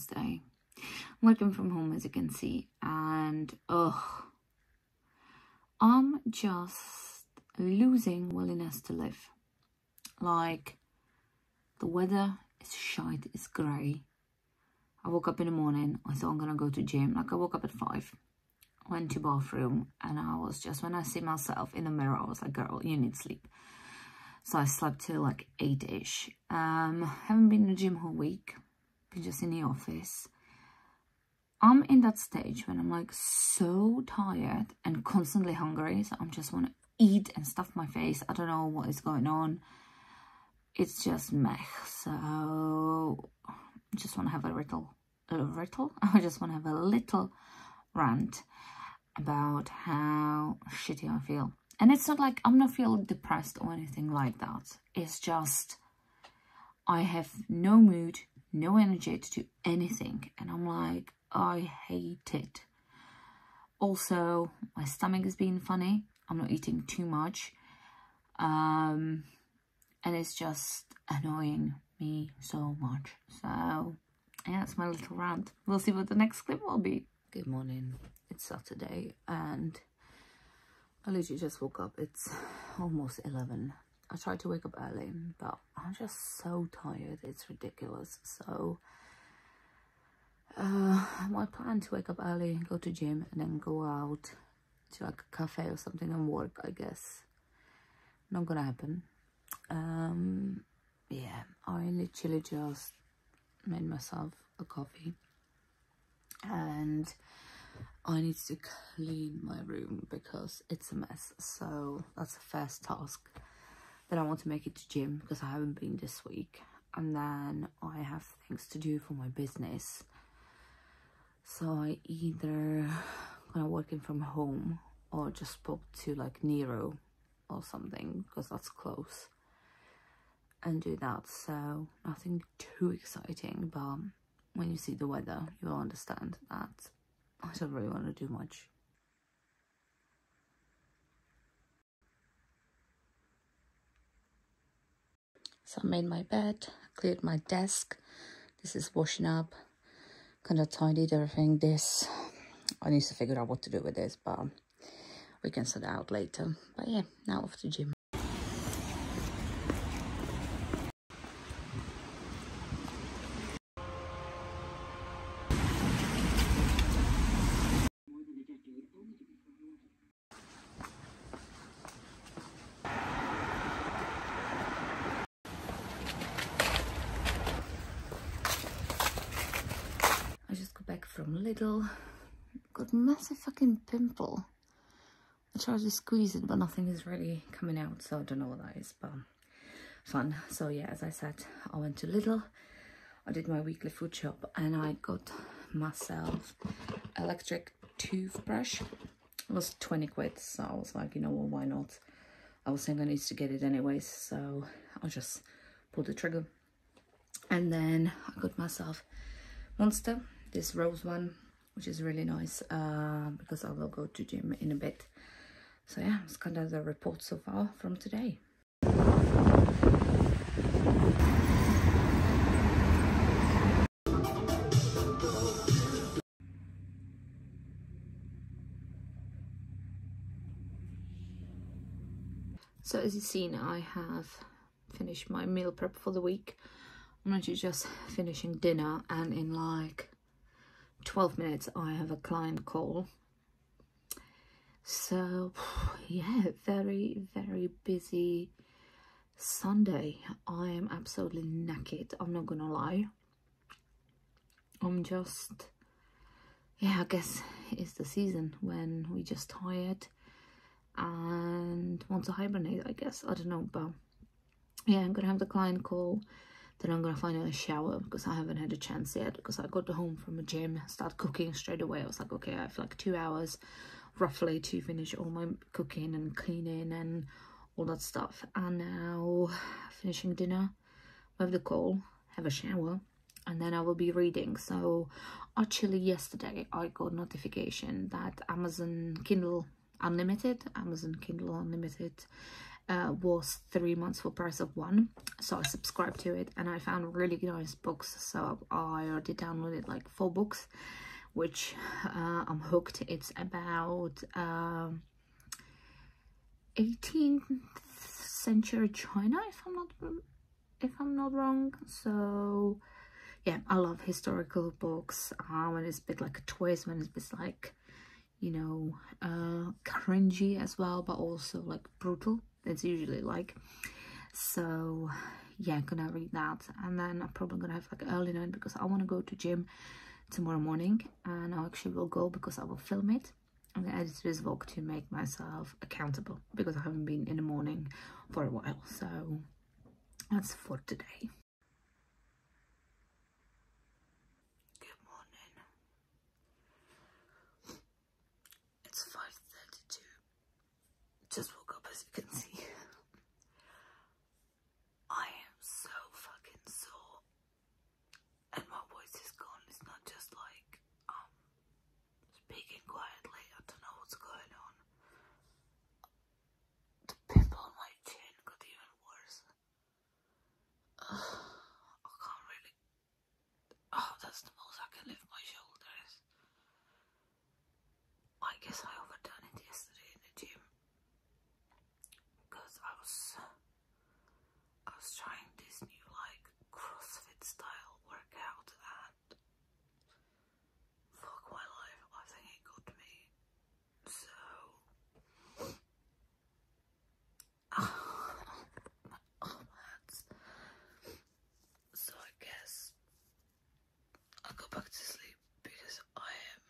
Thursday. I'm working from home as you can see and ugh I'm just losing willingness to live. Like the weather is shite, it's grey. I woke up in the morning, I thought I'm gonna go to gym. Like I woke up at five, went to bathroom and I was just when I see myself in the mirror, I was like, girl, you need sleep. So I slept till like eight-ish. Um, haven't been in the gym all week, just in the office. I'm in that stage when I'm like so tired and constantly hungry. So I'm just want to eat and stuff my face. I don't know what is going on. It's just meh. So I just want to have a little, a little, I just want to have a little rant about how shitty I feel. And it's not like I'm not feeling depressed or anything like that. It's just I have no mood, no energy to do anything. And I'm like, I hate it. Also, my stomach is being funny. I'm not eating too much. Um, and it's just annoying me so much. So, yeah, that's my little rant. We'll see what the next clip will be. Good morning. It's Saturday and I literally just woke up. It's almost 11. I tried to wake up early, but I'm just so tired. It's ridiculous. So, uh, my plan to wake up early, go to gym, and then go out to like a cafe or something and work, I guess. Not gonna happen. Um, yeah, I literally just made myself a coffee and I need to clean my room because it's a mess. So that's the first task. Then I want to make it to gym because I haven't been this week. And then I have things to do for my business. So I either gonna working from home or just spoke to like Nero or something because that's close and do that. So nothing too exciting, but when you see the weather, you'll understand that I don't really want to do much. So I made my bed, cleared my desk. This is washing up, kind of tidied everything. This, I need to figure out what to do with this, but we can sort it out later. But yeah, now off to gym. From Lidl. Got massive fucking pimple. I tried to squeeze it, but nothing is really coming out, so I don't know what that is, but fun. So yeah, as I said, I went to Lidl. I did my weekly food shop and I got myself electric toothbrush. It was 20 quid, so I was like, you know what, why not? I was saying I need to get it anyways, so I just pulled the trigger. And then I got myself Monster this rose one which is really nice uh, because I will go to gym in a bit so yeah it's kind of the report so far from today So as you've seen, I have finished my meal prep for the week. I'm actually just finishing dinner and in like 12 minutes I have a client call. So yeah very very busy Sunday. I am absolutely knackered I'm not gonna lie. I'm just yeah I guess it's the season when we just tired and want to hibernate I guess. I don't know but yeah I'm gonna have the client call then I'm gonna find a shower because I haven't had a chance yet because I got home from the gym, start cooking straight away. I was like, okay, I have like two hours roughly to finish all my cooking and cleaning and all that stuff. And now finishing dinner, have the call, have a shower, and then I will be reading. So actually yesterday I got notification that Amazon Kindle Unlimited, Amazon Kindle Unlimited uh, was three months for price of one. So i subscribed to it and i found really nice books. So i already downloaded like four books which uh, i'm hooked. It's about um 18th century china if i'm not if i'm not wrong. So yeah i love historical books. Uh, when it's a bit like a twist when it's a bit like you know uh cringy as well but also like brutal it's usually like. So yeah gonna read that. And then i'm probably gonna have like early night because i want to go to gym tomorrow morning. And i actually will go because i will film it. And edit this vlog to make myself accountable because i haven't been in the morning for a while. So that's for today. Good morning. It's 5.32 just woke up as you can see I am so fucking sore and my voice is gone. It's not just like um speaking quietly. I don't know what's going on. The pimple on my chin got even worse. I can't really. Oh, that's the most I can lift my shoulders. I guess I overdone it yesterday in the gym because I was I was trying this new like CrossFit style workout and fuck my life, I think it got me. So oh man. So I guess I'll go back to sleep because I am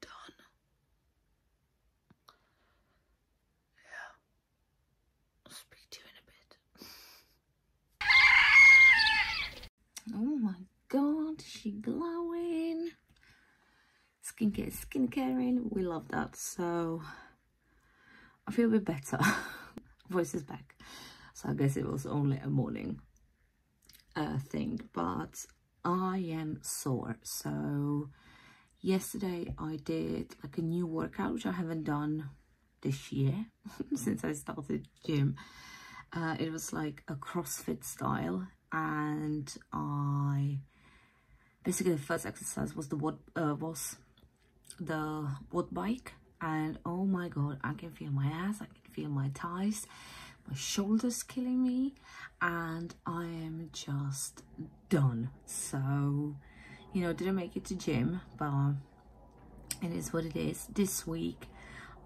done. Yeah. I'll speak to you in a bit. Oh my god, she glowing. Skincare, skincare, we love that. So I feel a bit better. Voice is back. So I guess it was only a morning uh, thing, but I am sore. So yesterday I did like a new workout, which I haven't done this year since I started gym. Uh, it was like a CrossFit style and I basically the first exercise was the what uh, was the wood bike and oh my god I can feel my ass I can feel my thighs my shoulders killing me and I am just done. So you know didn't make it to gym but it is what it is. This week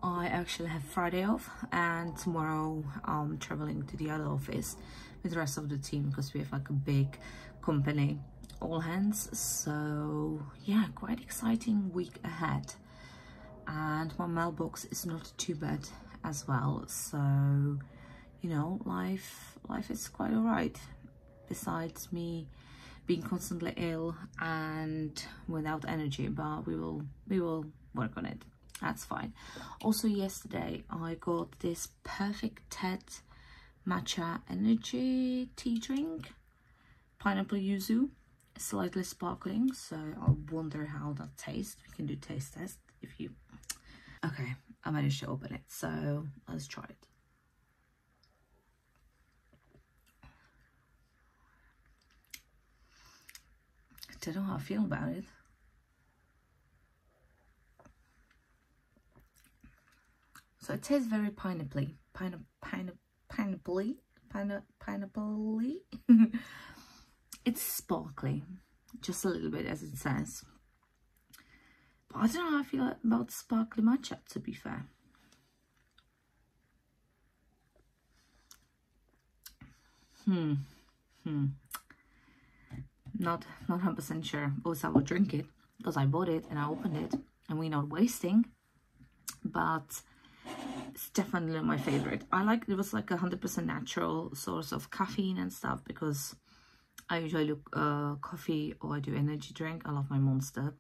I actually have Friday off and tomorrow I'm traveling to the other office with the rest of the team because we have like a big company all hands. So yeah quite exciting week ahead. And my mailbox is not too bad as well. So you know life life is quite all right besides me being constantly ill and without energy but we will we will work on it. That's fine. Also yesterday i got this PerfectTed matcha energy tea drink pineapple yuzu slightly sparkling so i wonder how that tastes we can do taste test if you okay i managed to open it so let's try it I don't know how I feel about it. So it tastes very pineapple pineapple, pineapple, pineapple, pineapple. it's sparkly, just a little bit as it says. But I don't know how I feel about sparkly matcha, to be fair. Hmm. Hmm. Not not 100% sure. Also, I will drink it because I bought it and I opened it and we're not wasting. But it's definitely my favorite. I like it was like a 100% natural source of caffeine and stuff because I usually do uh, coffee or I do energy drink. I love my Monster.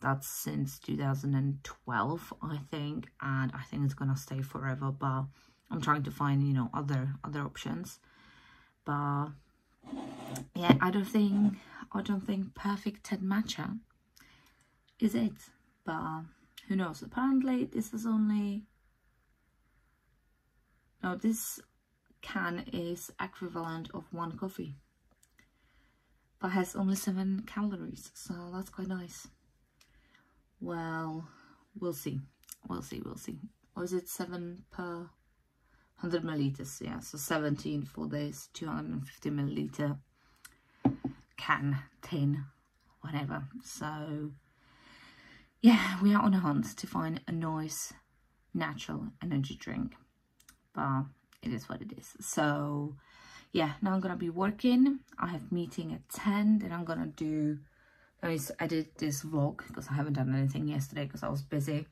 That's since 2012, I think, and I think it's gonna stay forever. But I'm trying to find, you know, other other options. But yeah, I don't think I don't think PerfectTed matcha is it. But who knows? Apparently, this is only no this can is equivalent of one coffee but has only seven calories so that's quite nice. Well we'll see. We'll see we'll see. Or is it seven per 100 milliliters? Yeah so 17 for this 250 milliliter can tin whatever. So yeah we are on a hunt to find a nice natural energy drink but it is what it is. So yeah now i'm gonna be working. I have meeting at 10 then i'm gonna do I edit this vlog because i haven't done anything yesterday because i was busy.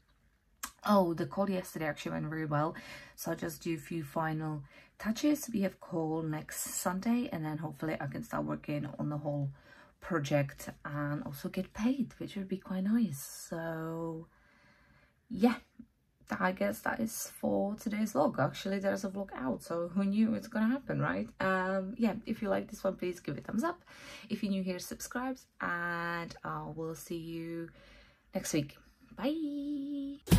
Oh the call yesterday actually went very well so i'll just do a few final touches. We have call next sunday and then hopefully i can start working on the whole project and also get paid which would be quite nice. So yeah I guess that is for today's vlog. Actually, there's a vlog out, so who knew it's gonna happen, right? Um, yeah, if you like this one, please give it a thumbs up. If you're new here, subscribe, and I will see you next week. Bye!